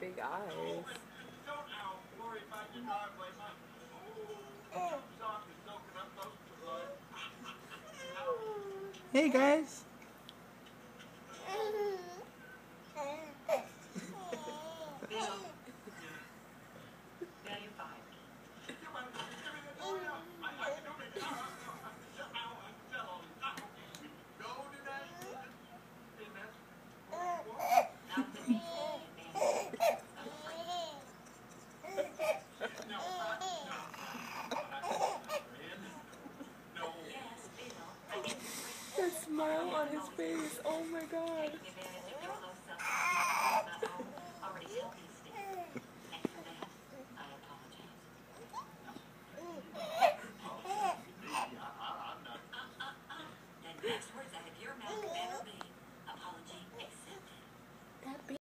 big eyes. Hey guys. Smile on his face. Oh my god.